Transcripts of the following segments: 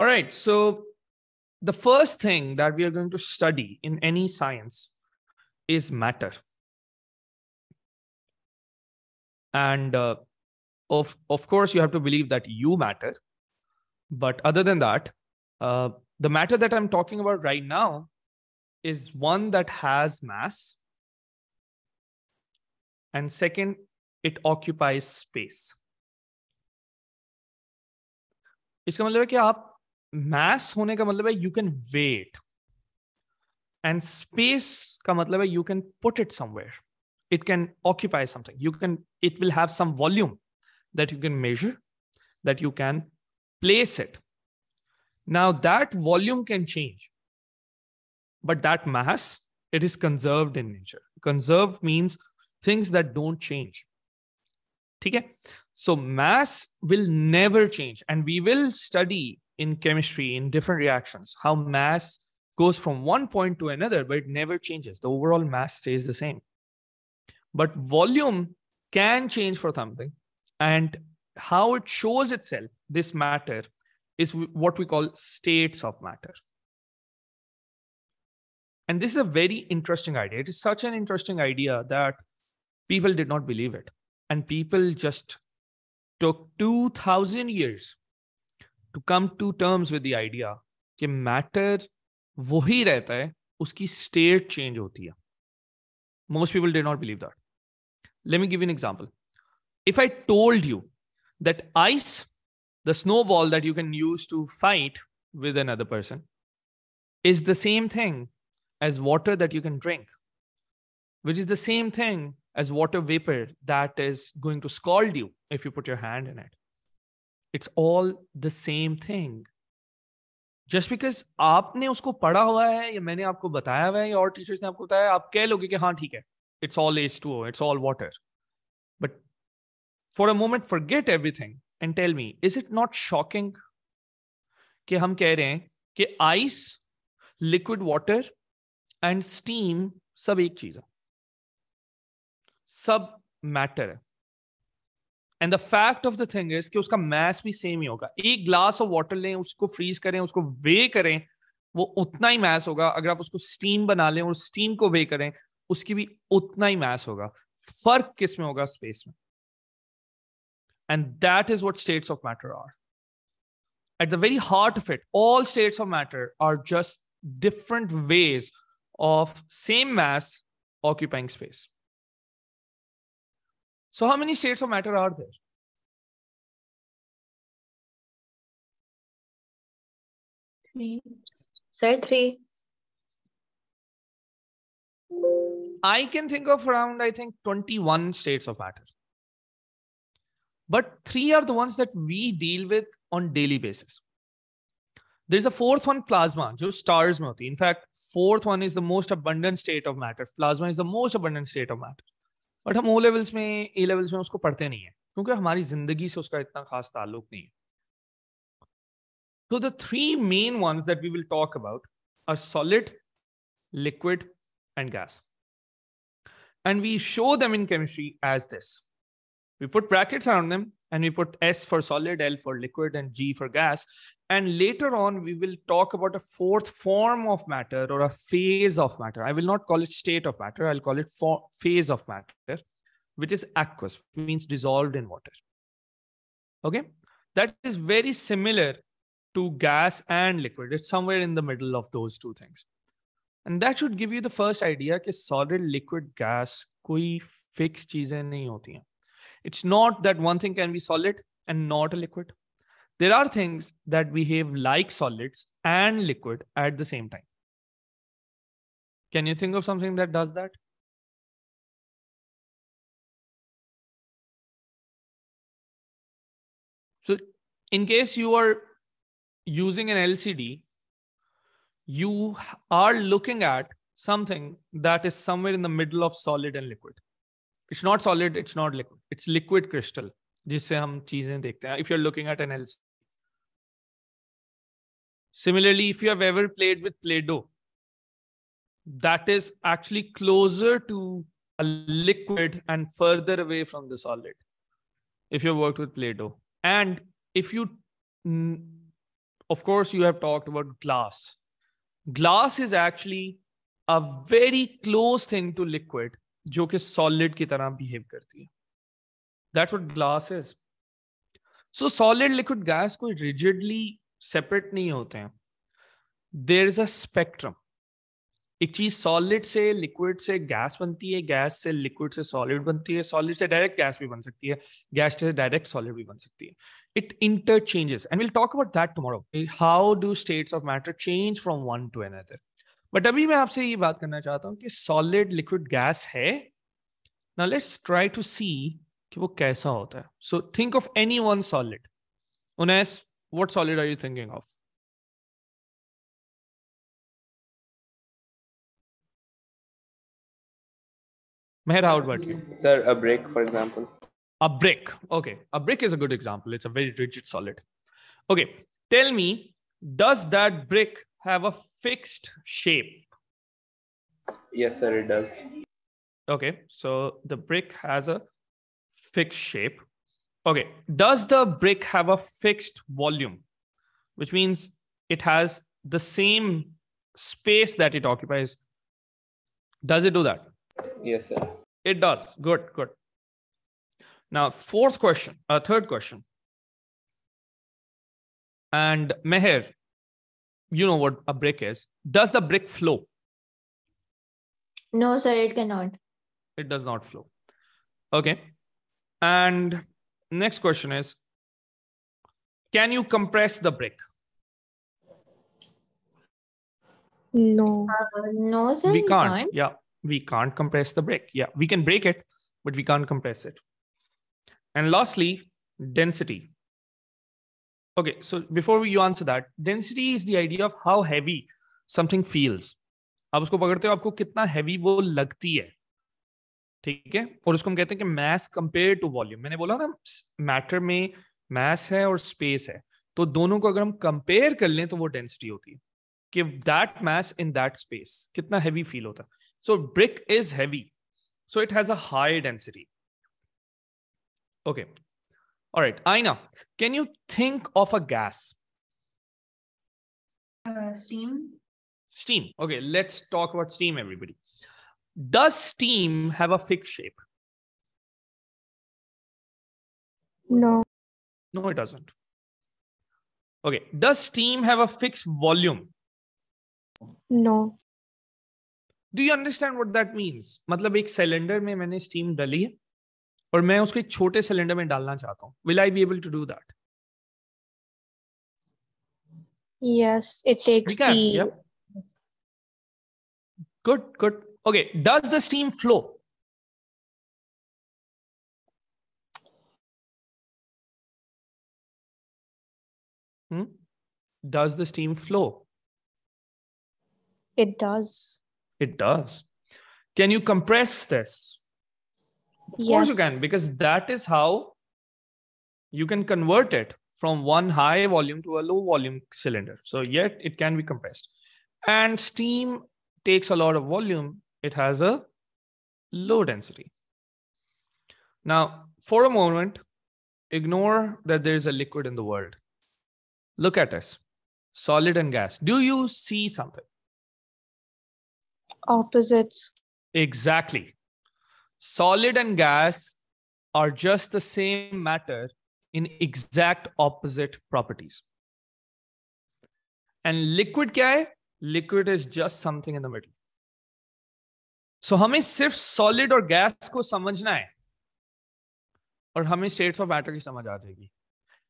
All right. So the first thing that we are going to study in any science is matter. And uh, of, of course, you have to believe that you matter. But other than that, uh, the matter that I'm talking about right now is one that has mass. And second, it occupies space. इसका मतलब है कि आप mess होने का मतलब है you can weight and space का मतलब है you can put it somewhere it can occupy something you can it will have some volume that you can measure that you can place it now that volume can change but that mass it is conserved in nature conserved means things that don't change okay so mass will never change and we will study in chemistry in different reactions how mass goes from one point to another but it never changes. The overall mass stays the same. But volume can change for something and how it shows itself this matter is what we call states of matter. And this is a very interesting idea. It is such an interesting idea that people did not believe it. And people just took 2000 years to come to terms with the idea कि matter वही रहता है उसकी state change होती है most people did not believe that let me give you an example if i told you that ice the snowball that you can use to fight with another person is the same thing as water that you can drink which is the same thing as water vapor that is going to scald you if you put your hand in it It's all the same thing just because आपने उसको पढ़ा हुआ है या मैंने आपको बताया हुआ है या और टीचर्स ने आपको बताया आप कह लोगे कि हाँ ठीक है। It's all H two it's all water but for a moment forget everything and tell me is it not shocking कि हम कह रहे हैं कि ice liquid water and steam सब एक चीज़ है। सब मैटर है। And the fact of the thing is कि उसका मैस भी सेम ही होगा एक ग्लास ऑफ वाटर लें उसको फ्रीज करें उसको वे करें वो उतना ही मैस होगा अगर आप उसको स्टीम बना लें और स्टीम को वे करें उसकी भी उतना ही मैस होगा फर्क किस में होगा स्पेस में and that is what states of matter are at the very heart of it, all states of matter are just different ways of same mass occupying space. so, how many states of matter are there? Three. Say three. I can think of around, I think, 21 states of matter. But three are the ones that we deal with on daily basis. There's a fourth one, plasma, just stars mein In fact, fourth one is the most abundant state of matter. Plasma is the most abundant state of matter. But हम O levels में A levels में उसको पढ़ते नहीं है, क्योंकि हमारी ज़िंदगी से उसका इतना खास ताल्लुक नहीं है। तो the three main ones that we will talk about are solid liquid and gas and we show them in chemistry as this we put brackets around them and we put s for solid l for liquid and g for gas and later on, we will talk about a fourth form of matter or a phase of matter. I will not call it state of matter. I'll call it for phase of matter, which is aqueous, means dissolved in water. Okay. That is very similar to gas and liquid. It's somewhere in the middle of those two things. And that should give you the first idea that solid, liquid, gas, koi fixed चीजें नहीं होती हैं. it's not that one thing can be solid and not a liquid there are things that behave like solids and liquid at the same time. Can you think of something that does that? So in case you are using an LCD, you are looking at something that is somewhere in the middle of solid and liquid. It's not solid, it's not liquid. It's liquid crystal. जिससे हम चीजें देखते हैं if you're looking at an LCD. Similarly, if you have ever played with Play Doh, that is actually closer to a liquid and further away from the solid. If you worked with Play Doh. And if you of course, you have talked about glass. Glass is actually a very close thing to liquid, जो कि solid की तरह behave करती है. That's what glass is. So solid, liquid, gas कोई rigidly separate नहीं होते हैं. There is a spectrum. एक चीज़ सॉलिड से लिक्विड से गैस बनती है गैस से लिक्विड से सॉलिड बनती है सॉलिड से डायरेक्ट गैस भी बन सकती है गैस से डायरेक्ट सॉलिड भी बन सकती है it interchanges and will talk about that tomorrow how do states of matter change from one to another but अभी मैं आपसे ये बात करना चाहता हूँ कि सॉलिड लिक्विड गैस है ना लेट्स ट्राई टू सी कि वो कैसा होता है so think of any one solid उनेस what solid are you thinking of Meher, how about you? Sir, a brick, for example. A brick. Okay. A brick is a good example. It's a very rigid solid. Okay. Tell me, does that brick have a fixed shape? Yes, sir, it does. Okay. So the brick has a fixed shape. Okay. Does the brick have a fixed volume? Which means it has the same space that it occupies. Does it do that? Yes, sir. It does. Good, good. Now, fourth question, uh, third question. And Meher, you know what a brick is. Does the brick flow? No, sir, it cannot. It does not flow. Okay. And next question is Can you compress the brick? No. Uh, no, sir, we you can't. can't. Yeah, we can't compress the brick. Yeah, we can break it, but we can't compress it. And lastly, density. Okay, so before you answer that, density is the idea of how heavy something feels. आप उसको पकड़ते हो आपको कितना heavy वो लगती है। ठीक है? और उसको हम कहते हैं कि मैस कंपेयर टू वॉल्यूम मैंने बोला ना मैटर में मैस है और स्पेस है। तो दोनों को अगर हम कंपेयर कर लें तो वो डेंसिटी होती है। कि that mass in that space कितना हैवी फील होता। है so brick is heavy so it has a high density okay All right, Aina, can you think of a gas? Uh, steam. Steam. Okay, let's talk about steam, everybody. Does steam have a fixed shape? No. No, it doesn't. Okay, does steam have a fixed volume? No. Do you understand what that means? मतलब एक cylinder में मैंने steam डाली है और मैं उसको एक छोटे सिलेंडर में डालना चाहता हूँ will I be able to do that Yes, it takes We can, the yeah. Good, good. Okay, does the steam flow? Hmm? Does the steam flow? it does. It does. Can you compress this? Of yes. course you can, because that is how you can convert it from one high volume to a low volume cylinder. So yet it can be compressed. And steam takes a lot of volume. It has a low density. Now, for a moment, ignore that there is a liquid in the world. Look at us, solid and gas. Do you see something? Opposites. Exactly Solid and gas are just the same matter in exact opposite properties. And liquid क्या है? Liquid is just something in the middle. So हमें सिर्फ solid और gas को समझना है और हमें states of matter की समझ आ जाएगी.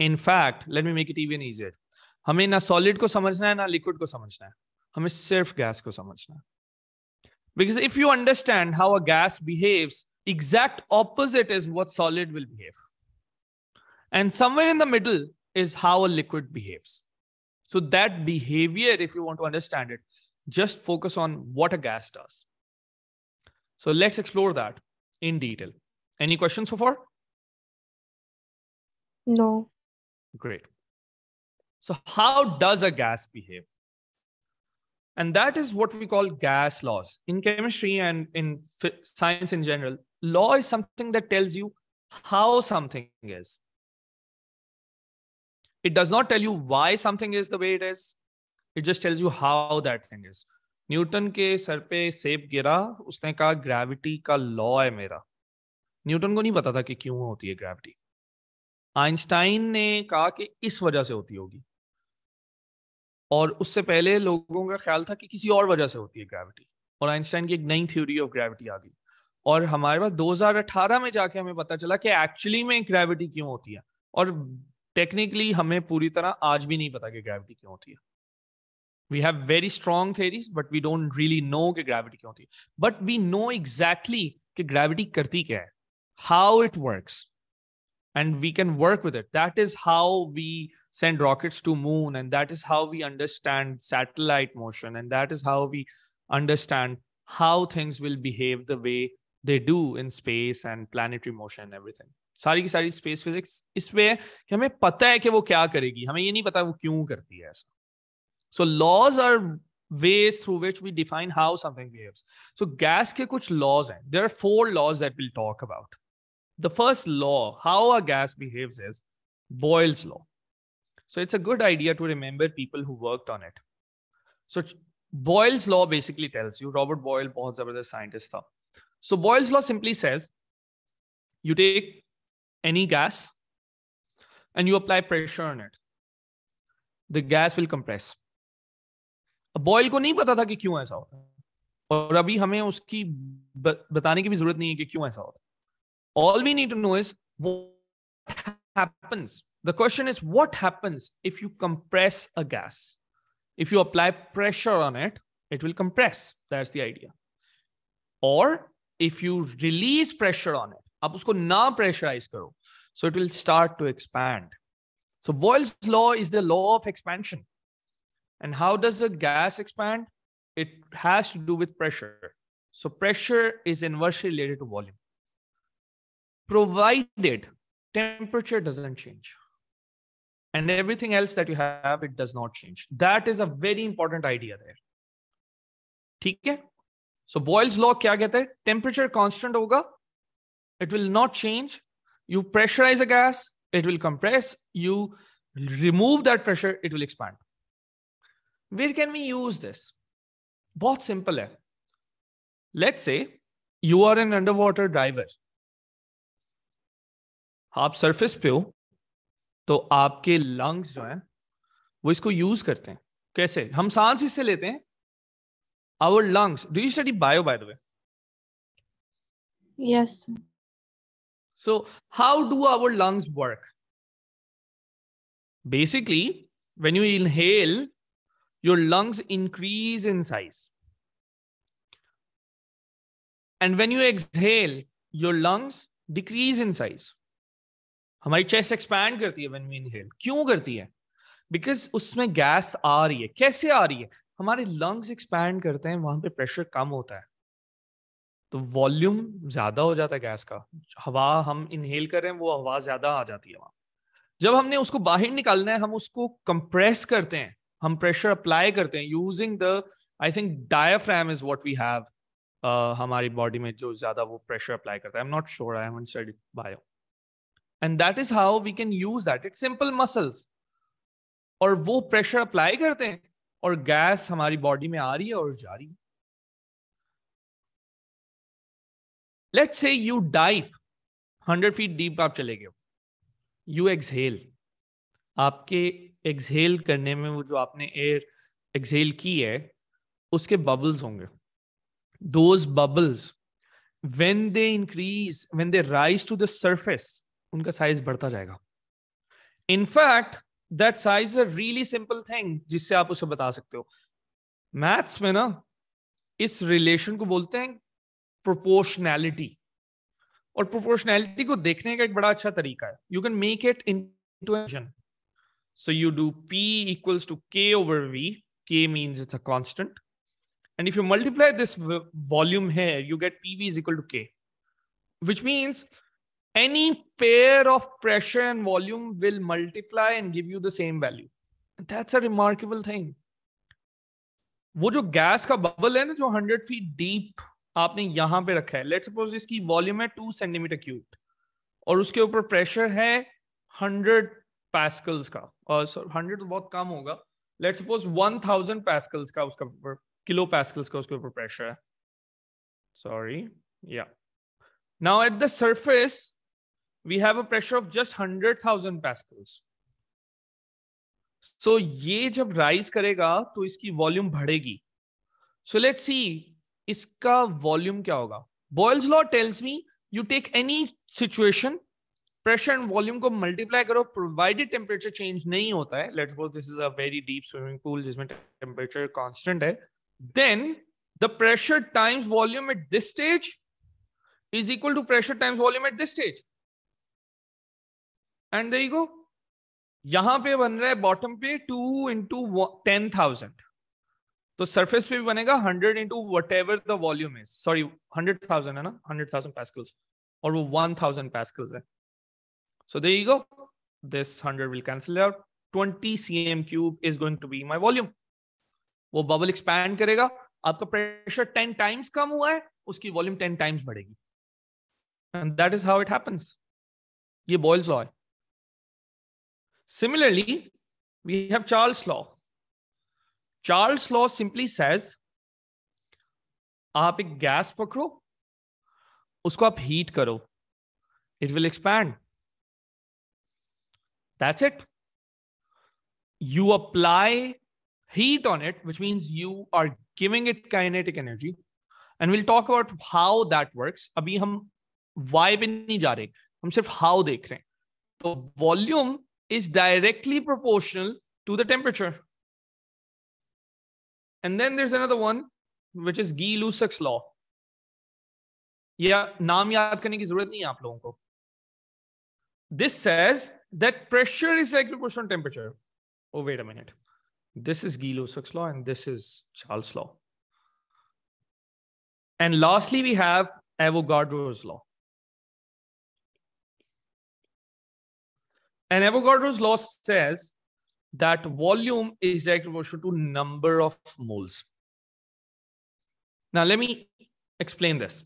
In fact, let me make it even easier. हमें ना solid को समझना है ना liquid को समझना है. हमें सिर्फ gas को समझना है. because if you understand how a gas behaves, exact opposite is what solid will behave. And somewhere in the middle is how a liquid behaves. So that behavior, if you want to understand it, just focus on what a gas does. So let's explore that in detail. Any questions so far? No. Great. So how does a gas behave? And that is what we call gas laws. In chemistry and in phy- science in general, law is something that tells you how something is. it does not tell you why something is the way it is it just tells you how that thing is Newton के सर पे सेब गिरा उसने कहा gravity का law है मेरा न्यूटन को नहीं पता था कि क्यों होती है ग्रेविटी आइंस्टाइन ने कहा कि इस वजह से होती होगी और उससे पहले लोगों का ख्याल था कि किसी और वजह से होती है ग्रेविटी और आइंस्टाइन की एक नई थ्योरी ऑफ़ ग्रेविटी आ गई। और हमारे पास 2018 में जाके हमें पता चला कि एक्चुअली में ग्रेविटी क्यों होती है और टेक्निकली हमें पूरी तरह आज भी नहीं पता कि ग्रेविटी क्यों होती है। We have very strong theories but we don't really know कि ग्रेविटी क्यों होती है। बट वी नो एग्जैक्टली कि ग्रेविटी करती क्या है। How it works and we can work with it that is how we send rockets to moon and that is how we understand satellite motion and that is how we understand how things will behave the way they do in space and planetary motion and everything सारी की सारी space physics इसमें कि हमें पता है कि वो क्या करेगी हमें ये नहीं पता वो क्यों करती है ऐसा so laws are ways through which we define how something behaves so gas के कुछ laws हैं there are four laws that we'll talk about the first law, how a gas behaves, is Boyle's law. So it's a good idea to remember people who worked on it. So Boyle's law basically tells you, Robert Boyle, बहुत जबरदस्त scientist था. So Boyle's law simply says, you take any gas and you apply pressure on it. The gas will compress. Boil को नहीं पता था कि क्यों ऐसा होता है और अभी हमें उसकी बताने की भी जरूरत नहीं है कि क्यों ऐसा होता है all we need to know is what happens. The question is, what happens if you compress a gas? If you apply pressure on it, it will compress. That's the idea. Or if you release pressure on it, आप उसको ना pressurize करो, so it will start to expand. So Boyle's law is the law of expansion. And how does a gas expand? It has to do with pressure. So pressure is inversely related to volume provided temperature doesn't change and everything else that you have it does not change that is a very important idea there ठीक है so boyle's law क्या कहता है temperature constant होगा it will not change you pressurize a gas it will compress you remove that pressure it will expand where can we use this बहुत simple है let's say you are an underwater diver आप surface पे हो तो आपके lungs जो हैं वो इसको यूज़ करते हैं। कैसे? हम सांस इससे लेते हैं। Our lungs do you study bio by the way yes so how do our lungs work basically when you inhale your lungs increase in size and when you exhale your lungs decrease in size हमारी chest expand करती है when we inhale क्यों करती है? Because उसमें gas आ रही है. कैसे आ रही है? हमारे लंग्स एक्सपैंड करते हैं, वहाँ पे प्रेशर कम होता है. तो वॉल्यूम ज़्यादा हो जाता है गैस का. हवा हम इनहेल कर रहे हैं, वो हवा ज़्यादा आ जाती है वहाँ. जब हमने उसको बाहर निकालना है, हम उसको कंप्रेस करते हैं. हम प्रेशर अप्लाई करते हैं using the I think diaphragm is what we have हमारी बॉडी में जो ज़्यादा वो प्रेशर अप्लाई करता है. I am not sure I haven't studied bio and that is how we can use that it simple muscles और वो pressure apply करते हैं और गैस हमारी बॉडी में आ रही है और जा रही है। Let's say you dive hundred feet deep आप चले गए यू एक्सहेल आपके एक्सहेल करने में वो जो आपने एयर एक्सहेल की है, उसके बबल्स होंगे। Those bubbles when they increase, when they rise to the surface उनका साइज़ बढ़ता जाएगा। In fact that size a really simple thing जिससे आप उसे बता सकते हो। मैथ्स में ना, इस रिलेशन को बोलते हैं प्रोपोर्शनैलिटी और प्रोपोर्शनैलिटी को देखने का एक बड़ा अच्छा तरीका है। You can make it in so you do p equals to k over v k means it's a constant and if you multiply this volume here, you get pv is equal to k which means any pair of pressure and volume will multiply and give you the same value. That's a remarkable thing. वो जो gas का bubble है ना जो 100 feet deep आपने यहां पे रखा है लेट सपोज इसकी वॉल्यूम है टू सेंटीमीटर क्यूब और उसके ऊपर प्रेशर है 100 pascals का और सर 100 तो बहुत कम होगा लेट्स सपोज 1000 pascals का उसका ऊपर किलो pascals का उसके ऊपर प्रेशर है sorry yeah now at the surface we have a pressure of just 100000 pascals so ये जब राइज करेगा तो इसकी वॉल्यूम बढ़ेगी सो लेट्स सी इसका वॉल्यूम क्या होगा Boyle's law tells me you take any situation pressure and volume को मल्टीप्लाई करो प्रोवाइडेड टेम्परेचर चेंज नहीं होता है let's suppose this is a very deep swimming pool जिसमें टेम्परेचर कांस्टेंट है then the pressure times volume at this stage is equal to pressure times volume at this stage And there you go यहाँ पे बन रहा है bottom पे two into ten thousand तो surface पे भी बनेगा hundred into whatever the volume is sorry hundred thousand है ना? हंड्रेड थाउज़ेंड पैस्कल्स और वो वन थाउज़ेंड पैस्कल्स है. So they go this hundred will cancel out twenty C M cube is going to be my volume वो bubble expand करेगा. आपका pressure ten times कम हुआ है, उसकी वॉल्यूम टेन टाइम्स बढ़ेगी. And that is how it happens ये Boyle's law है. Similarly we have Charles law Charles law simply says आप एक गैस पकड़ो उसको आप हीट करो it will expand that's it you apply heat on it which means you are giving it kinetic energy and we'll talk about how that works abhi hum why pe nahi ja rahe hum sirf how dekh rahe hain so volume is directly proportional to the temperature. And then there's another one, which is Guy-Lussac's law. Yeah. This says that pressure is directly proportional to temperature. Oh, wait a minute. This is Guy-Lussac's law and this is Charles' law. And lastly, we have Avogadro's law. and avogadro's law says that volume is directly proportional to number of moles. Now, let me explain this.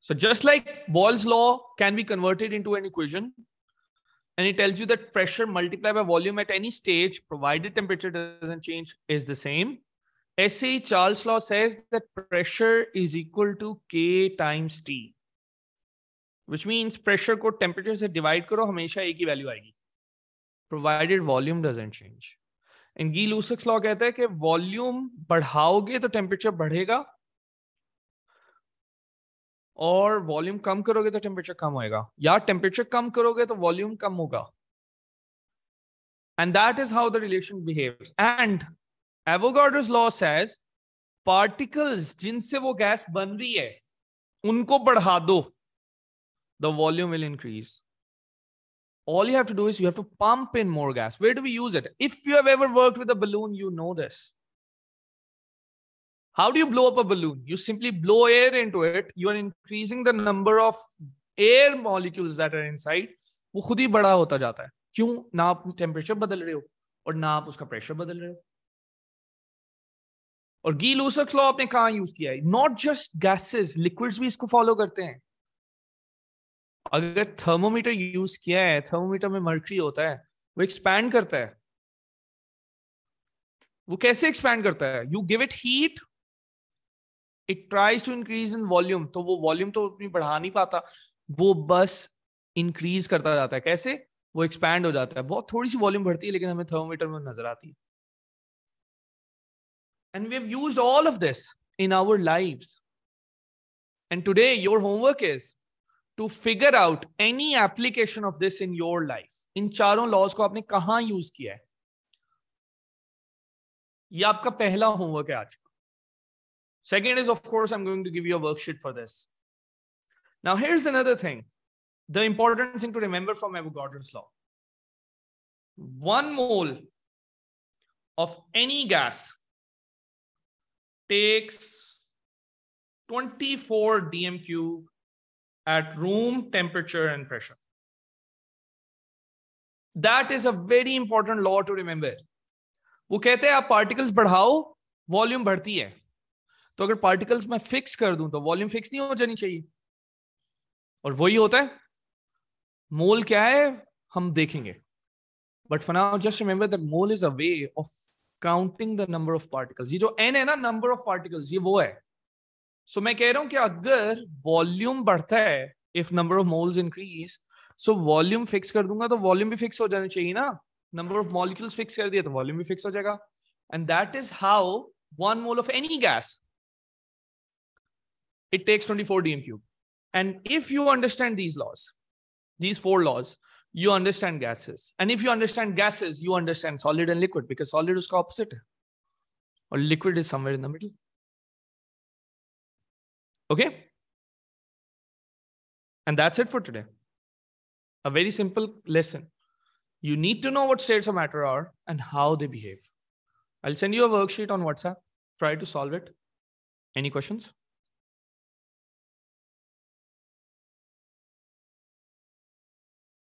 So just like Boyle's law can be converted into an equation, and it tells you that pressure multiplied by volume at any stage, provided temperature doesn't change, is the same. SA Charles law says that pressure is equal to K times T, which means pressure को temperature से divide करो हमेशा एक ही value आएगी Provided volume doesn't change and Gay Lussac's law कहते हैं कि वॉल्यूम बढ़ाओगे तो टेम्परेचर बढ़ेगा, और वॉल्यूम कम करोगे तो टेम्परेचर कम होगा या टेम्परेचर कम करोगे तो वॉल्यूम कम होगा। And that is how the relation behave and Avogadro law says particles जिनसे वो गैस बन रही है, उनको बढ़ा दो the volume will increase all you have to do is you have to pump in more gas. Where do we use it? If you have ever worked with a balloon, you know this. How do you blow up a balloon? You simply blow air into it. You are increasing the number of air molecules that are inside. वो खुद ही बड़ा होता जाता है क्यों ना आप temperature बदल रहे हो और ना आप उसका प्रेशर बदल रहे हो और गी लूसक्स लॉ आपने कहा यूज किया है नॉट जस्ट गैसेस लिक्विड्स भी इसको फॉलो करते हैं अगर थर्मोमीटर यूज़ किया है थर्मोमीटर में मर्करी होता है, वो एक्सपैंड करता है। वो कैसे एक्सपैंड करता है? You give it heat it tries to increase in volume तो वो वॉल्यूम तो उतनी बढ़ा नहीं पाता, वो बस इंक्रीज करता जाता है। कैसे? वो एक्सपैंड हो जाता है। बहुत थोड़ी सी वॉल्यूम बढ़ती है, लेकिन हमें थर्मोमीटर में नज़र आती है। And we have used all of this in our lives and today your homework is to figure out any application of this in your life in चारों लॉज को आपने कहां यूज किया है ये आपका पहला होमवर्क है आज का second is of course I am going to give you a worksheet for this now here is another thing the important thing to remember from एवोगाड्रो's law one mole of any gas takes 24 dm cube at room temperature and pressure. That is a very important law to remember. वो कहते हैं, आप particles बढ़ाओ volume बढ़ती है. तो अगर particles में फिक्स कर दूँ तो वॉल्यूम फिक्स नहीं हो जानी चाहिए। और वही होता है मोल क्या है, हम देखेंगे। But Fanaa just remember that mole is a way of counting the number of particles ये जो एन है ना नंबर ऑफ़ पार्टिकल्स ये वो है। सो मैं कह रहा हूँ कि अगर वॉल्यूम बढ़ता है if number of moles increase so volume fix कर दूँगा तो वॉल्यूम भी फिक्स हो जाना चाहिए ना? नंबर ऑफ़ मॉलिक्यूल्स फिक्स कर दिया तो वॉल्यूम भी फिक्स हो जाएगा। And that is how one mole of any gas it takes twenty four D M cube and if you understand these laws these four laws you understand gases and if you understand gases you understand solid and liquid because solid उसका opposite है और liquid is somewhere in the middle Okay? And that's it for today. A very simple lesson. You need to know what states of matter are and how they behave. I'll send you a worksheet on WhatsApp. Try to solve it. Any questions?